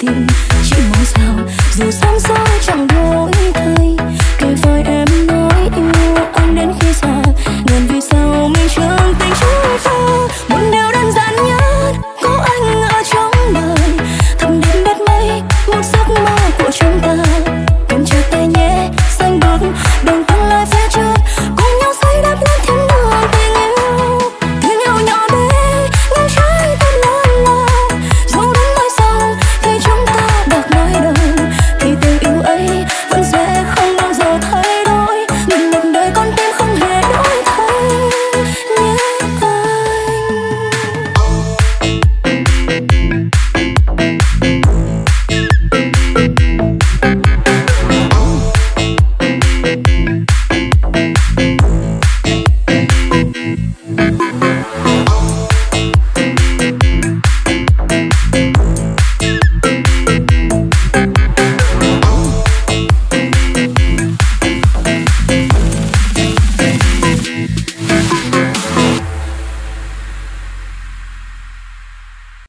tình chỉ mong sao dù sóng gió chẳng đổi